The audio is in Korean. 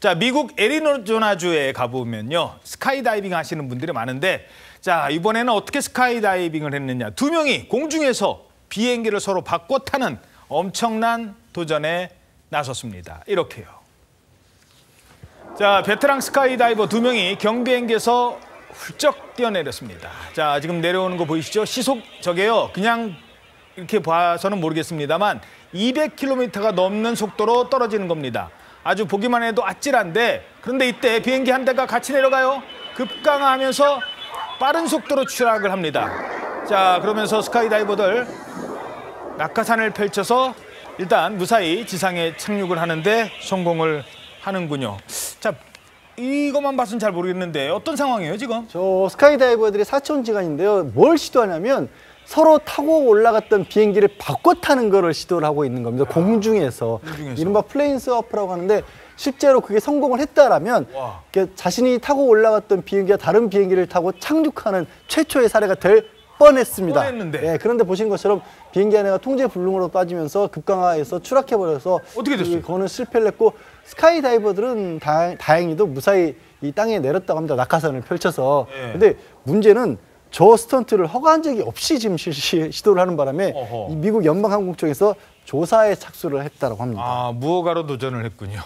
자, 미국 애리조나주에 가보면요. 스카이다이빙 하시는 분들이 많은데 자, 이번에는 어떻게 스카이다이빙을 했느냐. 두 명이 공중에서 비행기를 서로 바꿔 타는 엄청난 도전에 나섰습니다. 이렇게요. 자, 베테랑 스카이다이버 두 명이 경비행기에서 훌쩍 뛰어내렸습니다. 자, 지금 내려오는 거 보이시죠? 시속 저게요. 그냥 이렇게 봐서는 모르겠습니다만 200km가 넘는 속도로 떨어지는 겁니다. 아주 보기만 해도 아찔한데 그런데 이때 비행기 한 대가 같이 내려가요. 급강하면서 빠른 속도로 추락을 합니다. 자, 그러면서 스카이다이버들 낙하산을 펼쳐서 일단 무사히 지상에 착륙을 하는데 성공을 하는군요. 자, 이것만 봐서는 잘 모르겠는데 어떤 상황이에요, 지금? 저 스카이다이버들의 사촌지간인데요. 뭘 시도하냐면 서로 타고 올라갔던 비행기를 바꿔 타는 거를 시도를 하고 있는 겁니다. 공중에서. 공중에서. 이른바 plane swap이라고 하는데 실제로 그게 성공을 했다라면 와. 자신이 타고 올라갔던 비행기가 다른 비행기를 타고 착륙하는 최초의 사례가 될 뻔했습니다. 뻔했는데. 예, 그런데 보신 것처럼 비행기 하나가 통제 불능으로 빠지면서 급강하에서 추락해버려서 어떻게 됐어요? 그거는 실패를 했고 스카이다이버들은 다, 다행히도 무사히 이 땅에 내렸다고 합니다. 낙하산을 펼쳐서. 예. 근데 문제는 저 스턴트를 허가한 적이 없이 지금 실시, 시도를 하는 바람에 미국 연방항공청에서 조사에 착수를 했다고 합니다. 아, 무허가로 도전을 했군요.